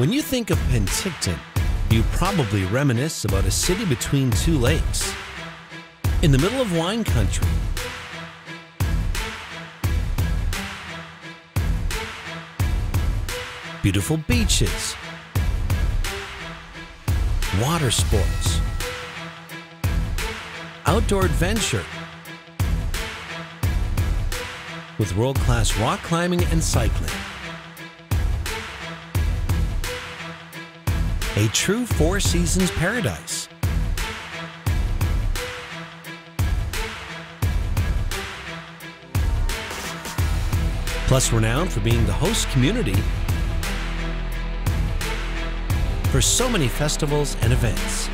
When you think of Penticton, you probably reminisce about a city between two lakes. In the middle of wine country, beautiful beaches, water sports, outdoor adventure, with world class rock climbing and cycling. A true Four Seasons paradise. Plus, renowned for being the host community for so many festivals and events.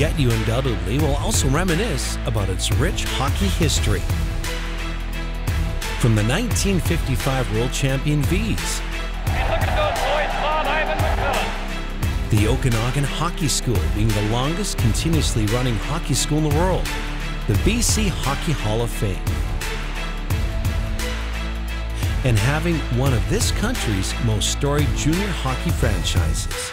Yet you undoubtedly will also reminisce about its rich hockey history. From the 1955 World Champion Vees, the Okanagan Hockey School being the longest continuously running hockey school in the world, the BC Hockey Hall of Fame, and having one of this country's most storied junior hockey franchises.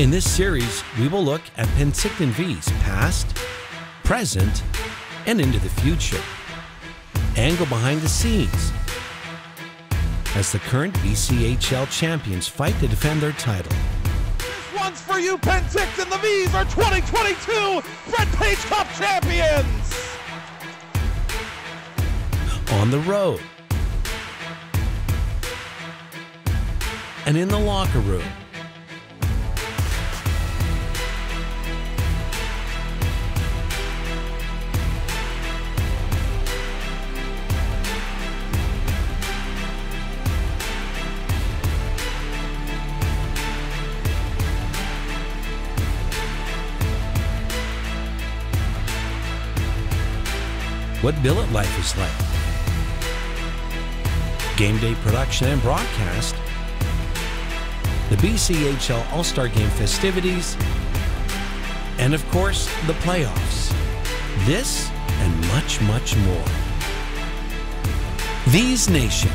In this series, we will look at Penticton V's past, present, and into the future, and go behind the scenes as the current BCHL champions fight to defend their title. This one's for you, Penticton. The Vees are 2022 Fred Page Cup champions. On the road, and in the locker room. What billet life is like. Game day production and broadcast, the BCHL All Star Game festivities, and of course, the playoffs. This and much, much more. Vees Nation,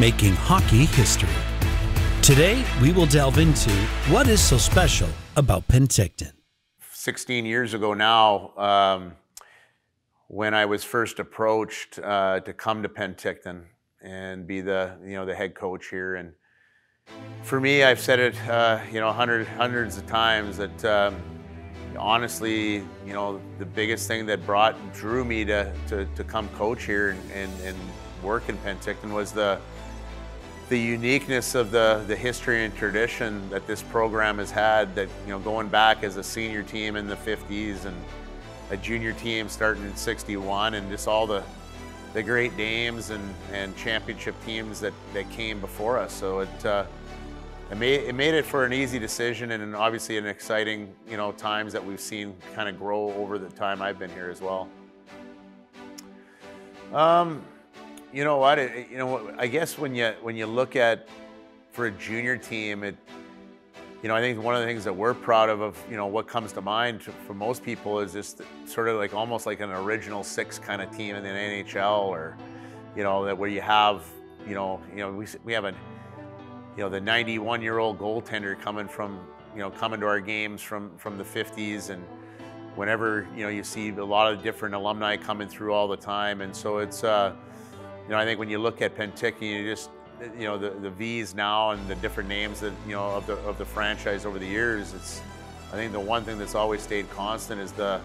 making hockey history. Today, we will delve into what is so special about Penticton. 16 years ago now, um, when I was first approached uh, to come to Penticton and be the you know the head coach here. And for me, I've said it uh, you know hundreds hundreds of times that um, honestly, you know, the biggest thing that brought drew me to to, to come coach here and, and, and work in Penticton was the the uniqueness of the, the history and tradition that this program has had that, you know, going back as a senior team in the 50s and a junior team starting in 61 and just all the the great names and, and championship teams that, that came before us. So it, uh, it, made, it made it for an easy decision and obviously an exciting, you know, times that we've seen kind of grow over the time I've been here as well. Um, you know what? It, you know, I guess when you when you look at for a junior team, it you know, I think one of the things that we're proud of, of you know, what comes to mind for most people is just sort of like almost like an original six kind of team in the NHL, or you know, that where you have, you know, you know, we we have a, you know, the 91 year old goaltender coming from, you know, coming to our games from from the 50s, and whenever you know you see a lot of different alumni coming through all the time, and so it's, uh, you know, I think when you look at Penticton, you just you know the, the Vees now and the different names that you know of the of the franchise over the years. It's I think the one thing that's always stayed constant is the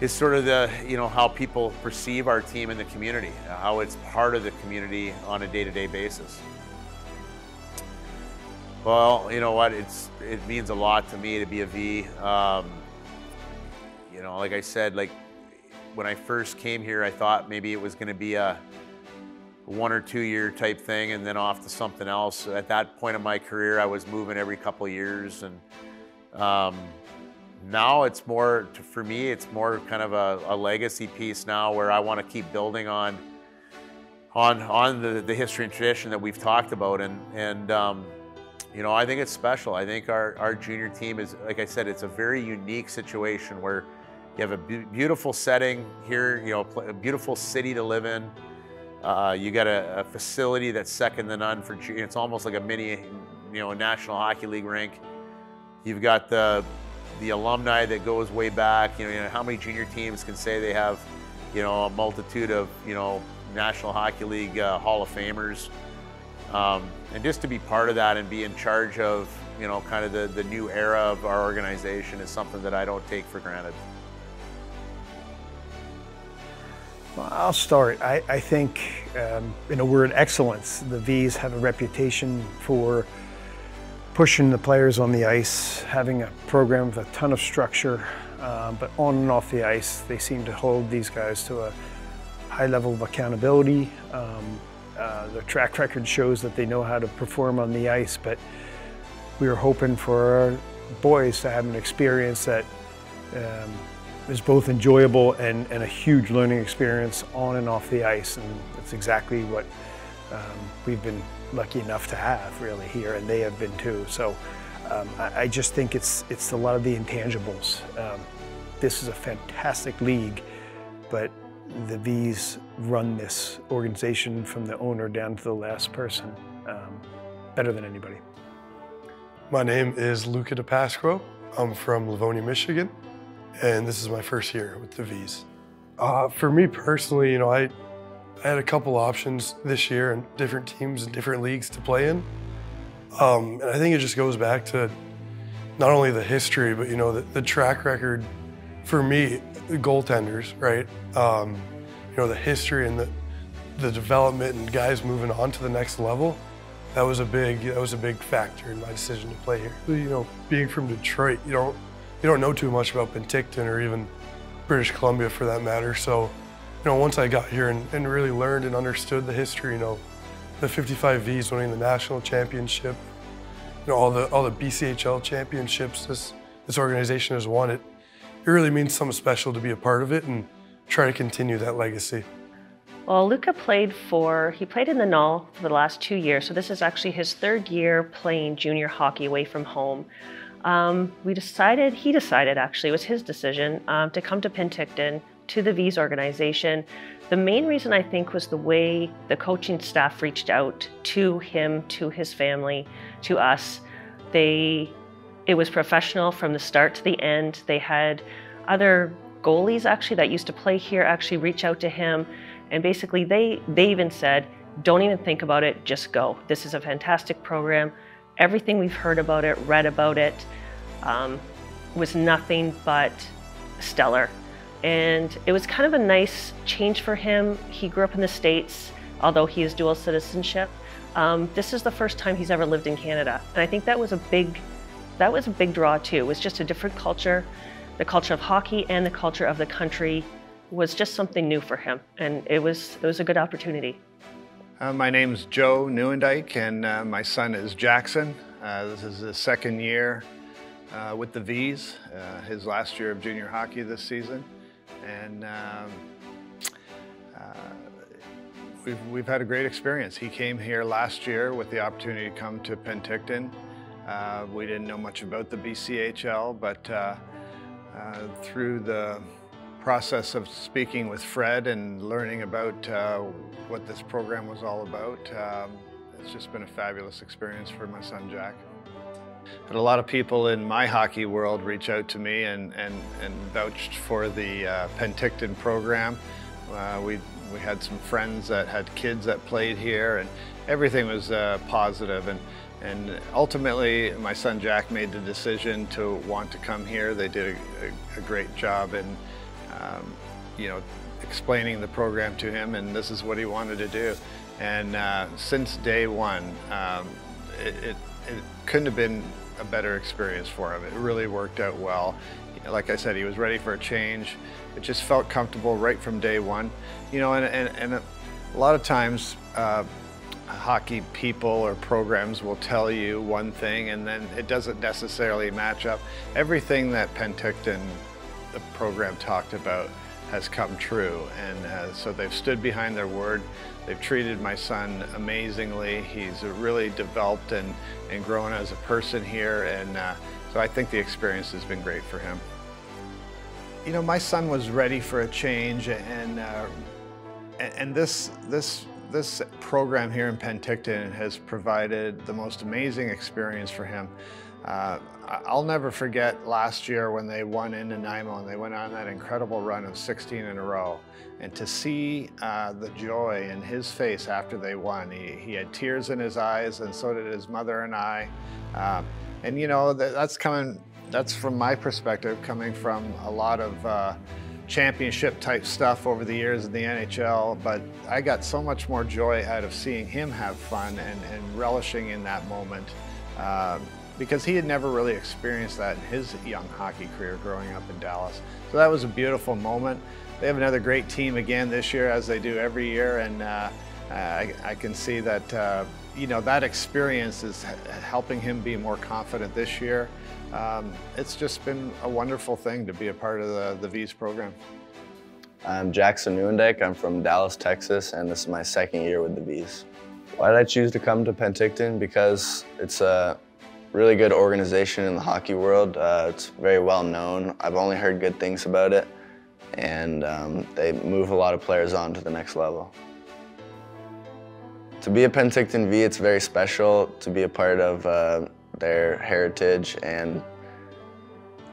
is sort of the you know how people perceive our team in the community, how it's part of the community on a day-to-day basis. Well, you know what? It's it means a lot to me to be a V. Um, you know, like I said, like when I first came here, I thought maybe it was going to be a one or two year type thing and then off to something else. At that point in my career, I was moving every couple years and um, now it's more, for me, it's more kind of a, a legacy piece now where I want to keep building on on on the, the history and tradition that we've talked about. And and um, you know, I think it's special. I think our, our junior team is, like I said, it's a very unique situation where you have a be- beautiful setting here, you know, a beautiful city to live in. Uh, you got a, a, facility that's second to none for it's almost like a mini, you know, a National Hockey League rink. You've got the the alumni that goes way back. You know, you know, how many junior teams can say they have, you know, a multitude of you know National Hockey League uh, Hall of Famers, um, and just to be part of that and be in charge of you know kind of the the new era of our organization is something that I don't take for granted. I'll start. I, I think, um, in a word, excellence. The V's have a reputation for pushing the players on the ice, having a program with a ton of structure, uh, but on and off the ice, they seem to hold these guys to a high level of accountability. Um, uh, their track record shows that they know how to perform on the ice, but we were hoping for our boys to have an experience that um, is both enjoyable and, and, a huge learning experience on and off the ice, and it's exactly what um, we've been lucky enough to have really here, and they have been too. So um, I, I, just think it's it's a lot of the intangibles. Um, this is a fantastic league, but the V's run this organization from the owner down to the last person um, better than anybody. My name is Luca DePasquo. I'm from Livonia, Michigan, and this is my first year with the V's. Uh, for me personally, you know, I I had a couple options this year and different teams and different leagues to play in. Um, and I think it just goes back to not only the history, but you know, the, the track record for me, the goaltenders, right? Um, you know, the history and the, the development and guys moving on to the next level. That was a big that was a big factor in my decision to play here. You know, being from Detroit, you don't you don't know too much about Penticton or even British Columbia for that matter. So you know, once I got here and, and really learned and understood the history, you know, the 55Vs winning the national championship, you know, all the all the BCHL championships this this organization has won, it it really means something special to be a part of it and try to continue that legacy. Well, Luca played for, he played in the NAHL for the last two years, so this is actually his third year playing junior hockey away from home. Um, we decided, he decided actually, it was his decision, um, to come to Penticton to the V's organization. The main reason I think was the way the coaching staff reached out to him, to his family, to us. They, it was professional from the start to the end. They had other goalies actually that used to play here actually reach out to him, and basically they they even said, "Don't even think about it, just go. This is a fantastic program. Everything we've heard about it, read about it, um, was nothing but stellar." And it was kind of a nice change for him. He grew up in the States, although he has dual citizenship. Um, this is the first time he's ever lived in Canada. And I think that was a big, that was a big draw too. It was just a different culture. The culture of hockey and the culture of the country was just something new for him. And it was, it was a good opportunity. Uh, my name's Joe Nieuwendyk and uh, my son is Jackson. Uh, this is his second year uh, with the V's, uh, his last year of junior hockey this season and um, uh, we've, we've had a great experience. He came here last year with the opportunity to come to Penticton. We didn't know much about the BCHL, but through the process of speaking with Fred and learning about uh, what this program was all about, um, it's just been a fabulous experience for my son Jack. But a lot of people in my hockey world reach out to me and, and, and vouched for the uh, Penticton program. Uh, we, we had some friends that had kids that played here and everything was uh, positive. And, and ultimately, my son Jack made the decision to want to come here. They did a, a, a great job in, um, you know, explaining the program to him, and this is what he wanted to do. And uh, since day one, um, it, it, it couldn't have been a better experience for him. It really worked out well. Like I said, he was ready for a change. It just felt comfortable right from day one. You know, and, and, and a lot of times uh, hockey people or programs will tell you one thing and then it doesn't necessarily match up. Everything that Penticton, the program talked about, has come true. And uh, so they've stood behind their word. They've treated my son amazingly. He's really developed and, and grown as a person here. And uh, so I think the experience has been great for him. You know, my son was ready for a change and, uh, and this, this this program here in Penticton has provided the most amazing experience for him. Uh, I'll never forget last year when they won in Nanaimo and they went on that incredible run of 16 in a row. And to see uh, the joy in his face after they won, he, he had tears in his eyes and so did his mother and I. Uh, and you know, that, that's coming, that's from my perspective, coming from a lot of uh, championship type stuff over the years in the NHL, but I got so much more joy out of seeing him have fun and, and relishing in that moment uh, because he had never really experienced that in his young hockey career growing up in Dallas. So that was a beautiful moment. They have another great team again this year as they do every year and uh, I, I, can see that uh, you know that experience is helping him be more confident this year um, it's just been a wonderful thing to be a part of the, the Vees program. I'm Jackson Nieuwendyk. I'm from Dallas, Texas, and this is my second year with the Vees. Why did I choose to come to Penticton? Because it's a really good organization in the hockey world. Uh, it's very well known. I've only heard good things about it, and um, they move a lot of players on to the next level. To be a Penticton V, it's very special to be a part of uh, their heritage and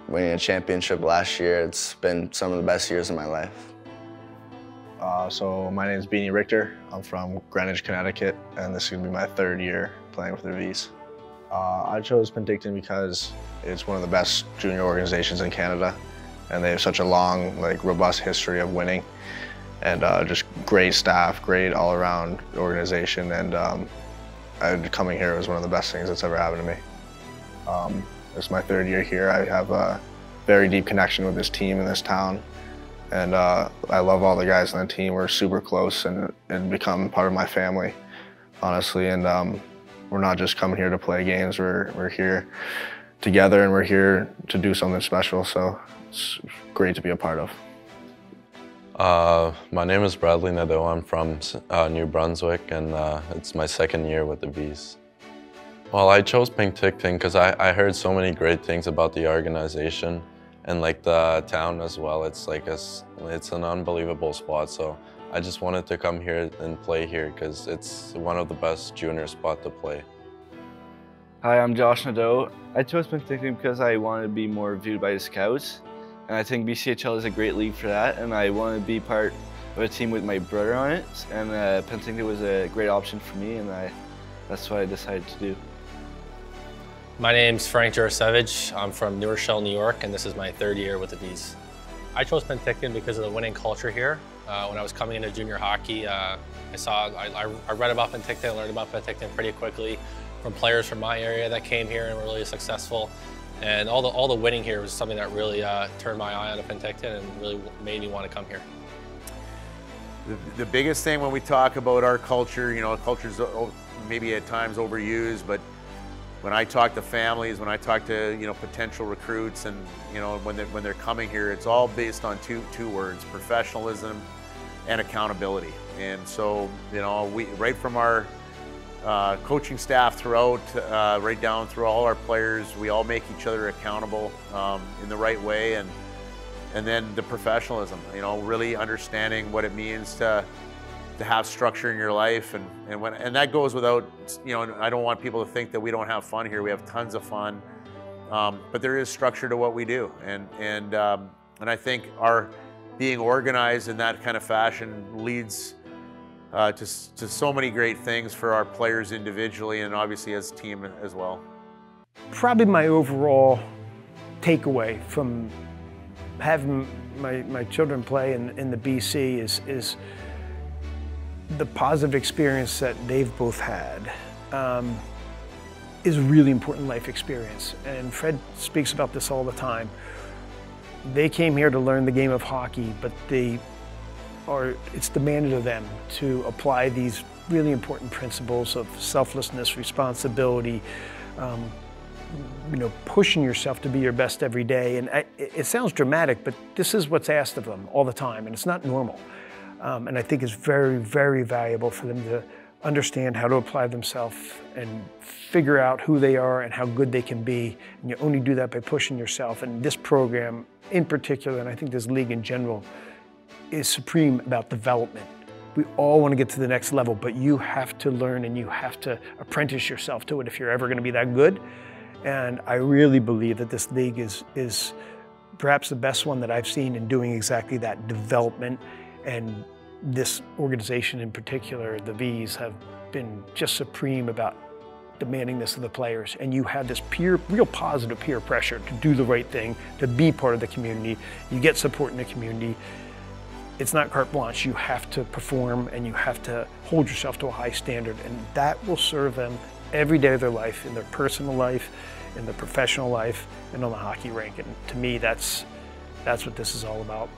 winning a championship last year. It's been some of the best years of my life. Uh, so my name is Beanie Richter. I'm from Greenwich, Connecticut, and this is going to be my third year playing with the Vees. Uh, I chose Penticton because it's one of the best junior organizations in Canada, and they have such a long, like, robust history of winning, and uh, just great staff, great all-around organization, and um, coming here was one of the best things that's ever happened to me. Um, it's my third year here. I have a very deep connection with this team in this town. And uh, I love all the guys on the team. We're super close and, and become part of my family, honestly. And um, we're not just coming here to play games. We're, we're here together and we're here to do something special. So it's great to be a part of. Uh, my name is Bradley Nadeau. I'm from uh, New Brunswick and uh, it's my second year with the Vees. Well, I chose Penticton because I, I heard so many great things about the organization and like the town as well. It's like a, it's an unbelievable spot. So I just wanted to come here and play here because it's one of the best junior spot to play. Hi, I'm Josh Nadeau. I chose Penticton because I wanted to be more viewed by the scouts. And I think BCHL is a great league for that. And I wanted to be part of a team with my brother on it. And uh, Penticton was a great option for me and I, that's what I decided to do. My name's Frank Djurasevic. I'm from New Rochelle, New York, and this is my third year with the Vees. I chose Penticton because of the winning culture here. Uh, when I was coming into junior hockey, uh, I saw, I, I, read about Penticton, learned about Penticton pretty quickly from players from my area that came here and were really successful. And all the, all the winning here was something that really uh, turned my eye on Penticton and really made me want to come here. The, the biggest thing when we talk about our culture, you know, culture's maybe at times overused, but when I talk to families, when I talk to you know potential recruits, and you know when they're when they're coming here, it's all based on two two words: professionalism and accountability. And so you know we right from our uh, coaching staff throughout, uh, right down through all our players, we all make each other accountable um, in the right way, and and then the professionalism. You know, really understanding what it means to to have structure in your life and, and when and that goes without you know I don't want people to think that we don't have fun here we have tons of fun um, but there is structure to what we do and and um, and I think our being organized in that kind of fashion leads uh, to, to so many great things for our players individually and obviously as a team as well. Probably my overall takeaway from having my, my children play in, in the BC is, is the positive experience that they've both had um, is a really important life experience. And Fred speaks about this all the time. They came here to learn the game of hockey, but they are, it's demanded of them to apply these really important principles of selflessness, responsibility, um, you know, pushing yourself to be your best every day. And I, it sounds dramatic, but this is what's asked of them all the time, and it's not normal. Um, and I think it's very, very valuable for them to understand how to apply themselves and figure out who they are and how good they can be. And you only do that by pushing yourself. And this program in particular, and I think this league in general, is supreme about development. We all want to get to the next level, but you have to learn and you have to apprentice yourself to it if you're ever going to be that good. And I really believe that this league is, is perhaps the best one that I've seen in doing exactly that development. And this organization in particular, the V's, have been just supreme about demanding this of the players. And you have this peer, real positive peer pressure to do the right thing, to be part of the community. You get support in the community. It's not carte blanche. You have to perform and you have to hold yourself to a high standard. And that will serve them every day of their life, in their personal life, in their professional life, and on the hockey rink. And to me, that's, that's what this is all about.